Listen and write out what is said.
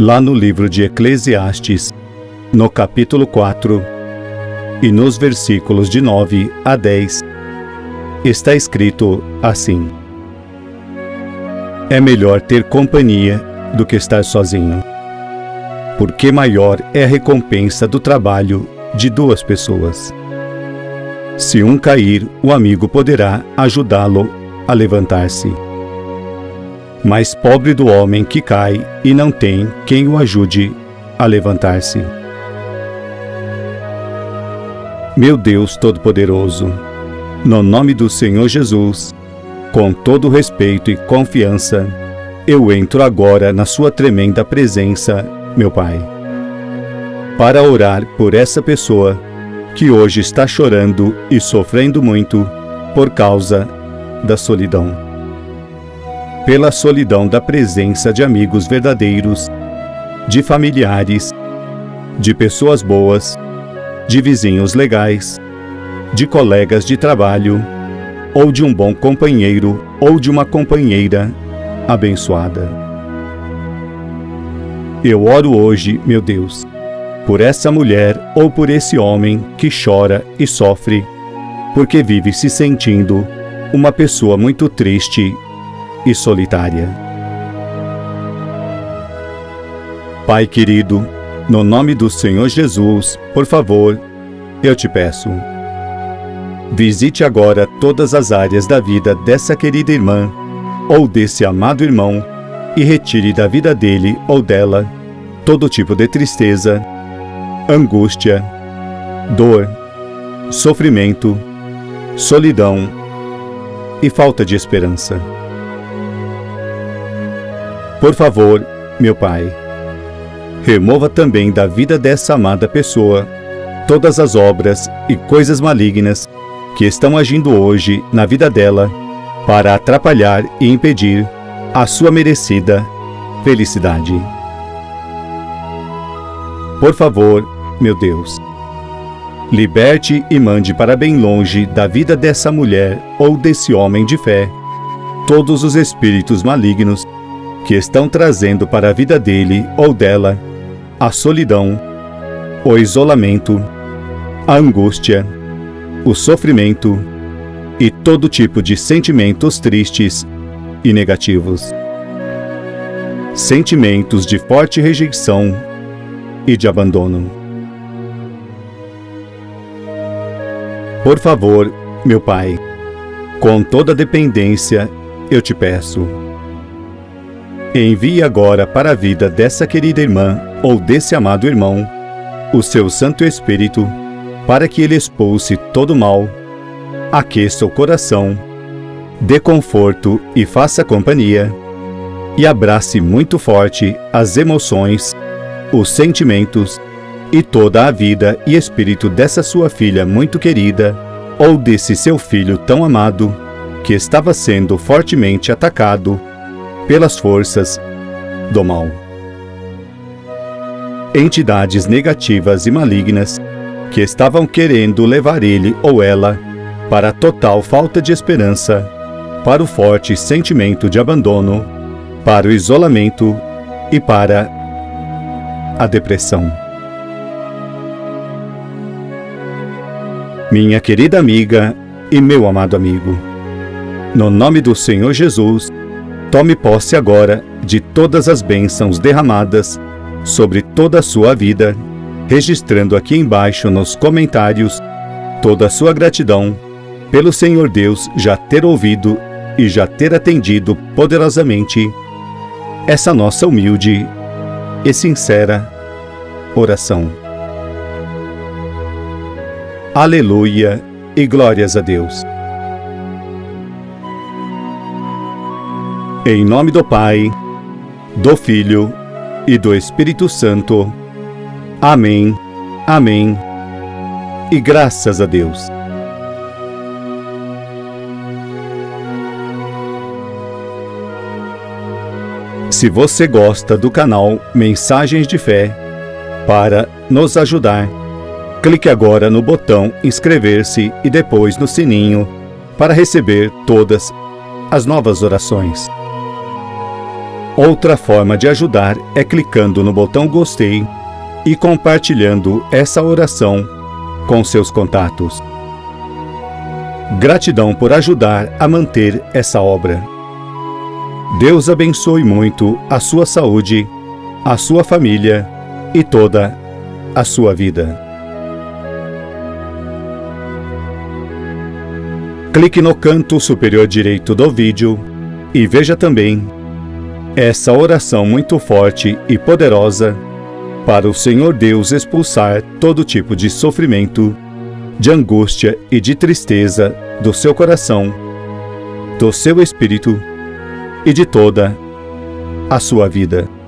lá no livro de Eclesiastes, no capítulo 4 e nos versículos de 9 a 10, está escrito assim: É melhor ter companhia do que estar sozinho, porque maior é a recompensa do trabalho de duas pessoas. Se um cair, o amigo poderá ajudá-lo a levantar-se. Mas pobre do homem que cai e não tem quem o ajude a levantar-se. Meu Deus Todo-Poderoso, no nome do Senhor Jesus, com todo respeito e confiança, eu entro agora na Sua tremenda presença, meu Pai, para orar por essa pessoa que hoje está chorando e sofrendo muito por causa da solidão. Pela solidão da presença de amigos verdadeiros, de familiares, de pessoas boas, de vizinhos legais, de colegas de trabalho, ou de um bom companheiro ou de uma companheira abençoada. Eu oro hoje, meu Deus, por essa mulher ou por esse homem que chora e sofre, porque vive se sentindo uma pessoa muito triste e solitária. Pai querido, no nome do Senhor Jesus, por favor, eu te peço. Visite agora todas as áreas da vida dessa querida irmã ou desse amado irmão e retire da vida dele ou dela todo tipo de tristeza, angústia, dor, sofrimento, solidão e falta de esperança. Por favor, meu Pai, remova também da vida dessa amada pessoa todas as obras e coisas malignas que estão agindo hoje na vida dela para atrapalhar e impedir a sua merecida felicidade. Por favor, meu Deus, liberte e mande para bem longe da vida dessa mulher ou desse homem de fé todos os espíritos malignos que estão trazendo para a vida dele ou dela a solidão, o isolamento, a angústia, o sofrimento e todo tipo de sentimentos tristes e negativos. Sentimentos de forte rejeição e de abandono. Por favor, meu Pai, com toda dependência, eu te peço. Envie agora para a vida dessa querida irmã ou desse amado irmão o seu Santo Espírito para que ele expulse todo mal, aqueça o coração, dê conforto e faça companhia, e abrace muito forte as emoções, os sentimentos e toda a vida e espírito dessa sua filha muito querida, ou desse seu filho tão amado, que estava sendo fortemente atacado pelas forças do mal. Entidades negativas e malignas que estavam querendo levar ele ou ela para a total falta de esperança, para o forte sentimento de abandono, para o isolamento e para a depressão. Minha querida amiga e meu amado amigo, no nome do Senhor Jesus, tome posse agora de todas as bênçãos derramadas sobre toda a sua vida registrando aqui embaixo nos comentários toda a sua gratidão pelo Senhor Deus já ter ouvido e já ter atendido poderosamente essa nossa humilde e sincera oração. Aleluia e glórias a Deus. Em nome do Pai, do Filho e do Espírito Santo. Amém, amém e graças a Deus. Se você gosta do canal Mensagens de Fé, para nos ajudar, clique agora no botão inscrever-se e depois no sininho para receber todas as novas orações. Outra forma de ajudar é clicando no botão gostei e compartilhando essa oração com seus contatos. Gratidão por ajudar a manter essa obra. Deus abençoe muito a sua saúde, a sua família e toda a sua vida. Clique no canto superior direito do vídeo e veja também essa oração muito forte e poderosa para o Senhor Deus expulsar todo tipo de sofrimento, de angústia e de tristeza do seu coração, do seu espírito e de toda a sua vida.